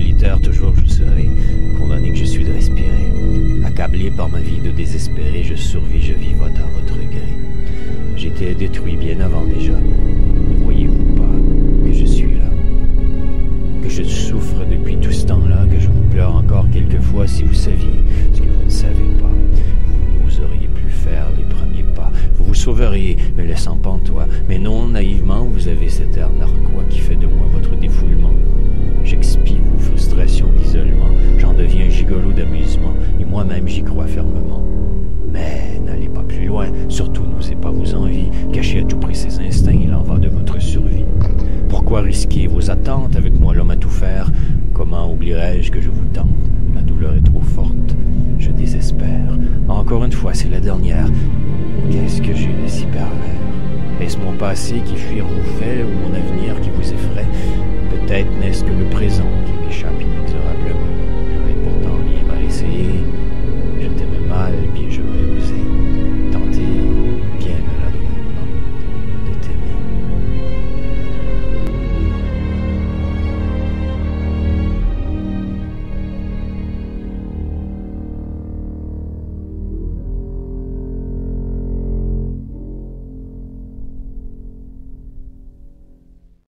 terre, toujours je serai, condamné que je suis de respirer. Accablé par ma vie de désespéré, je survis, je vivote à votre gré. J'étais détruit bien avant déjà. Ne voyez-vous pas que je suis là? Que je souffre depuis tout ce temps-là, que je vous pleure encore quelquefois si vous saviez ce que vous ne savez pas. Vous auriez pu faire les premiers pas. Vous vous sauveriez, me laissant pantois. Mais non, naïvement, vous avez cet air narquois d'amusement. Et moi-même, j'y crois fermement. Mais n'allez pas plus loin, surtout n'osez pas vos envies, cachez à tout prix ses instincts, il en va de votre survie. Pourquoi risquer vos attentes avec moi l'homme à tout faire? Comment oublierais-je que je vous tente? La douleur est trop forte, je désespère. Encore une fois, c'est la dernière. Qu'est-ce que j'ai de si pervers? Est-ce mon passé qui fuit en vous fait ou mon avenir vous